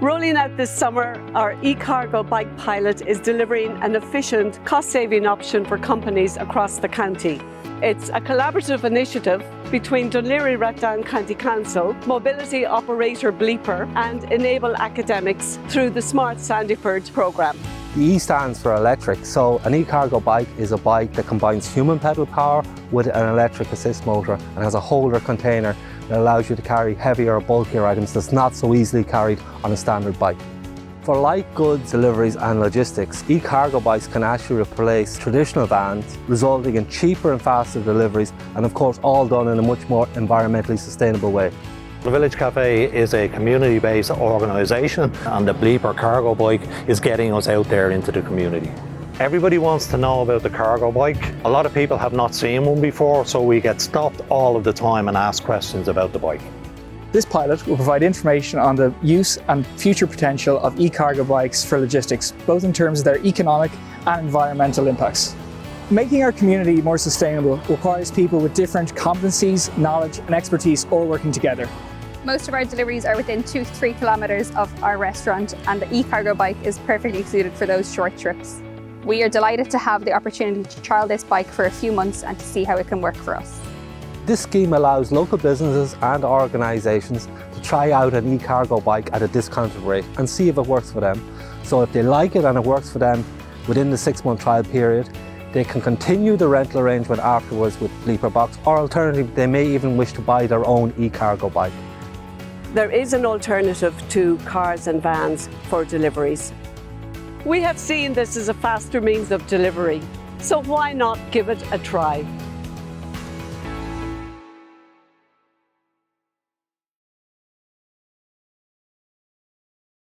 Rolling out this summer, our e-cargo bike pilot is delivering an efficient, cost-saving option for companies across the county. It's a collaborative initiative between Dún Laoghaire-Rathdown County Council, Mobility Operator Bleeper and Enable Academics through the Smart Sandyford programme. The E stands for electric, so an e-cargo bike is a bike that combines human pedal power with an electric assist motor and has a holder container that allows you to carry heavier or bulkier items that's not so easily carried on a standard bike. For light goods deliveries and logistics, e-cargo bikes can actually replace traditional vans, resulting in cheaper and faster deliveries and of course all done in a much more environmentally sustainable way. The Village Cafe is a community-based organisation and the Bleeper cargo bike is getting us out there into the community. Everybody wants to know about the cargo bike. A lot of people have not seen one before, so we get stopped all of the time and asked questions about the bike. This pilot will provide information on the use and future potential of e-cargo bikes for logistics, both in terms of their economic and environmental impacts. Making our community more sustainable requires people with different competencies, knowledge and expertise all working together. Most of our deliveries are within two to three kilometres of our restaurant and the e-cargo bike is perfectly suited for those short trips. We are delighted to have the opportunity to trial this bike for a few months and to see how it can work for us. This scheme allows local businesses and organisations to try out an e-cargo bike at a discounted rate and see if it works for them. So if they like it and it works for them within the six month trial period, they can continue the rental arrangement afterwards with Bleeper Box or alternatively they may even wish to buy their own e-cargo bike. There is an alternative to cars and vans for deliveries. We have seen this as a faster means of delivery, so why not give it a try?